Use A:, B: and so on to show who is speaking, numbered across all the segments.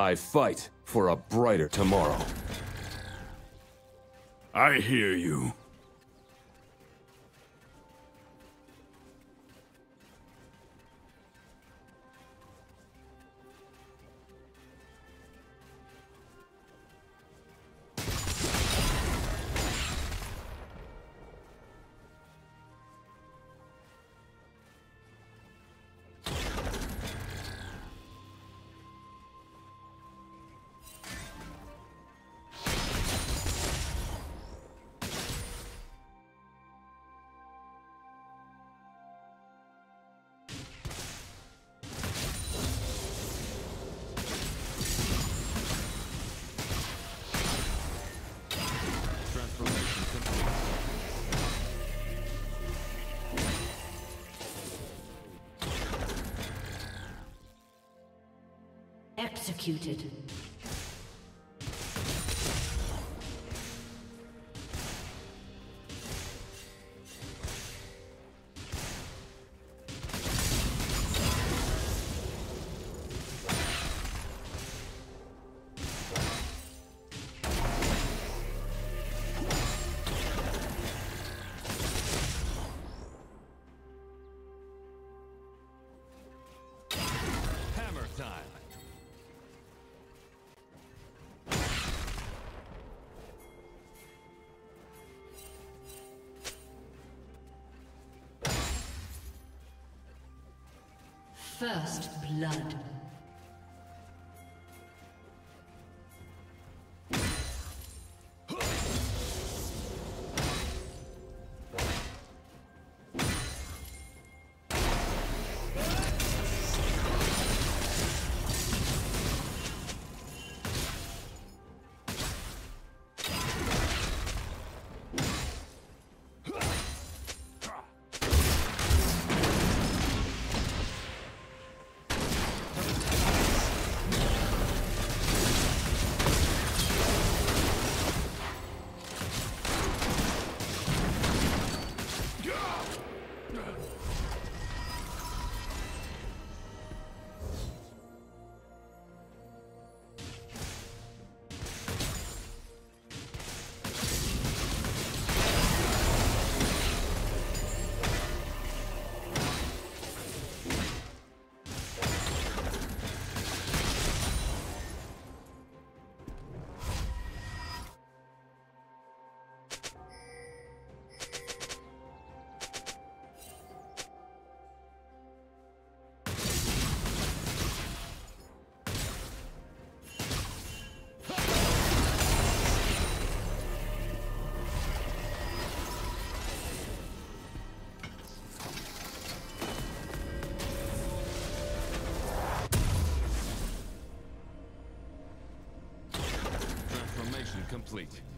A: I fight for a brighter tomorrow.
B: I hear you.
C: Executed. First blood.
D: Complete.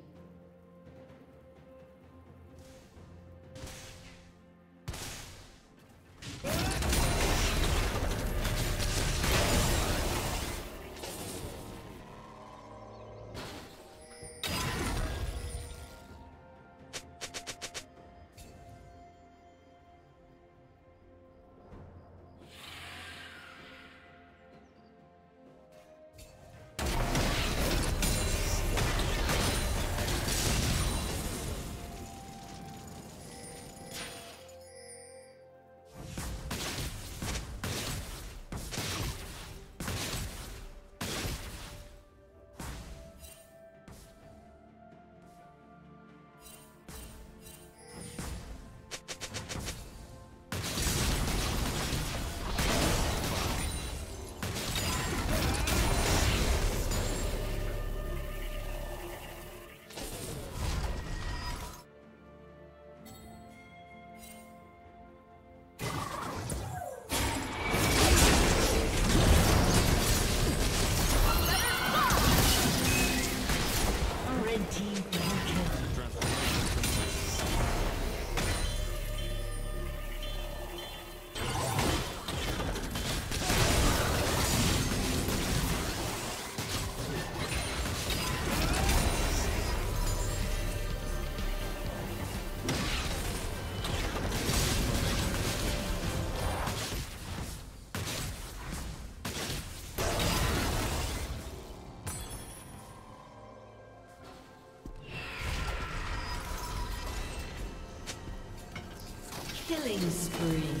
C: Killing spree.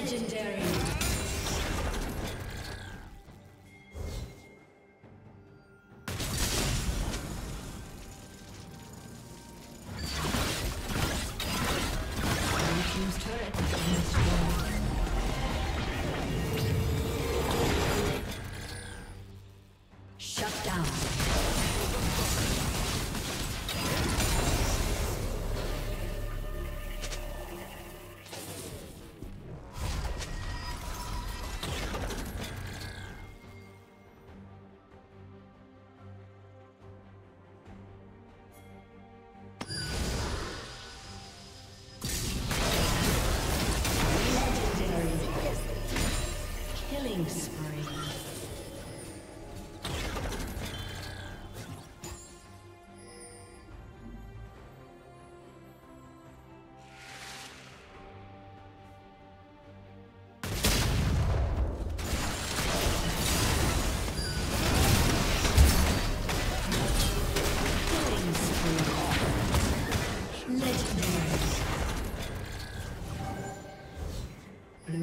C: Legendary.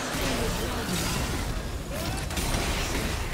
C: Thank you.